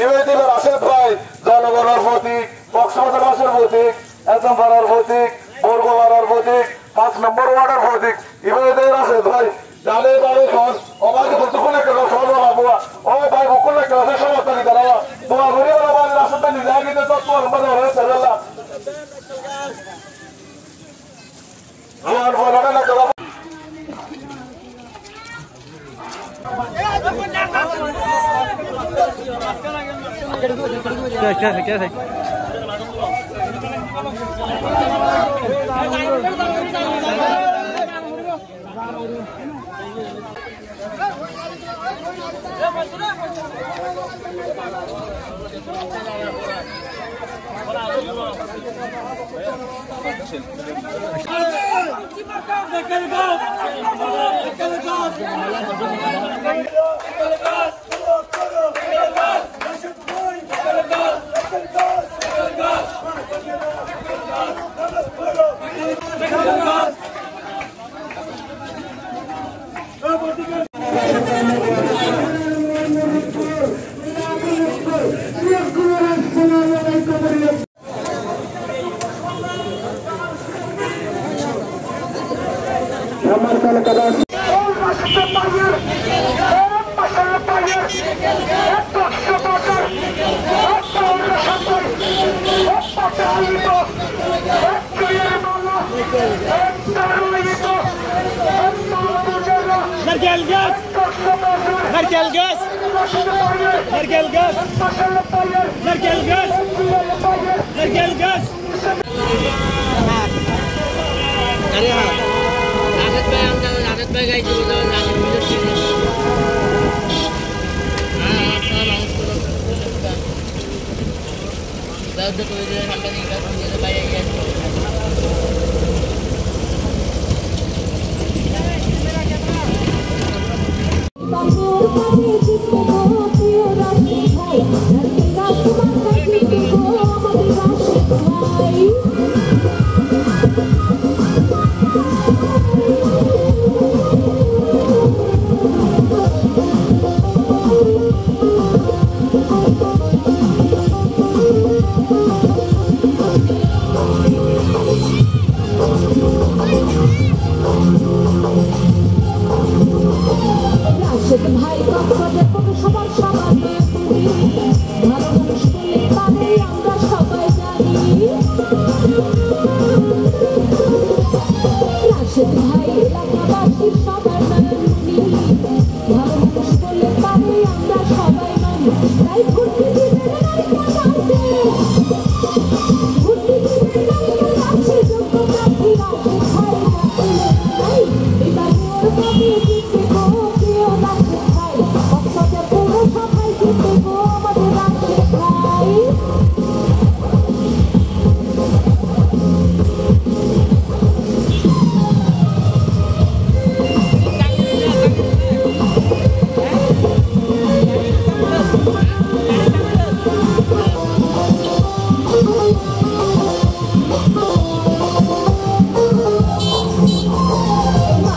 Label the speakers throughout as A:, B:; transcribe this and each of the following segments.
A: ইউএটির রাশেদ ভাই, জনগণের প্রতীক কক্সবাজারবাসীর প্রতীক, একদম পাড়ার প্রতীক বর্গবাড়ার প্রতীক, পাঁচ নম্বর ওয়ার্ডের প্রতীক। ইউএটির রাশেদ ভাই, জানে জানে খন বলতে কোন একটা সব বাবুয়া ও ভাই কোন একটা আছে সমস্ত কি দাঁড়াবা তোমার ঘুরে বলা। বলাটা না
B: Kijk, kijk, kijk, Amerikalı
C: kadar. Olmasın bayır. Oğlum başarılı bayır. Hep bakışı bakar. Hep sağlıklı şakar. Hep bakı ayıbo. Hep köyeri balla. Hep darılı yibo. Hep dolu bucara.
D: Merkel gaz. Hep bakışı bakar. Merkel gaz. Merkel gaz. Hep başarılı bayır. Merkel gaz. Hep kuyruğu bayır. Merkel gaz. Merkel gaz. Merkel gaz. আমরা গাই দিব যাওয়া Rajat video ছিল
E: হ্যাঁ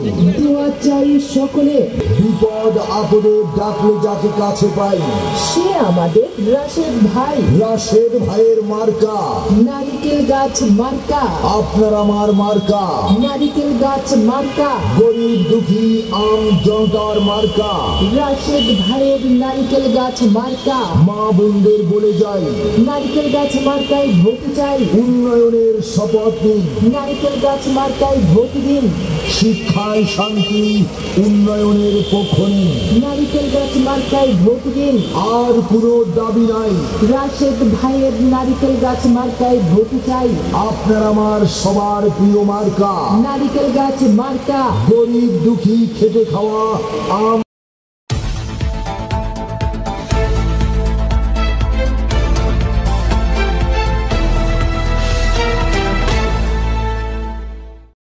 E: চাই দোয়া চাই সকলে।
F: বিপদ আপদে ডাকলে যাকে কাছে পাই।
E: সে আমাদের রাশেদ ভাই।
F: রাশেদ ভাইয়ের মার্কা।
E: নারিকেল গাছ মার্কা।
F: আপনার আমার মার্কা।
E: নারিকেল গাছ মার্কা।
F: গরিব দুঃখী আম জনতার মার্কা।
E: রাশেদ ভাইয়ের নারিকেল গাছ মার্কা।
F: মা বোনদের বলে যাই।
E: নারিকেল গাছ মার্কায় ভোট চাই।
F: উন্নয়নের শপথ নিন।
E: নারিকেল গাছ মার্কায় ভোট দিন।
F: শিক্ষায় শান্তি উন্নয়নের পক্ষ নিন
E: নারিকেল গাছ মার্কায় ভোট দিন।
F: আর কোনো দাবি নাই।
E: রাশেদ ভাইয়ের নারিকেল গাছ মার্কায় ভোট চাই।
F: আপনার আমার সবার প্রিয় মার্কা।
E: নারিকেল গাছ মার্কা।
F: গরিব দুঃখী খেটে খাওয়া আম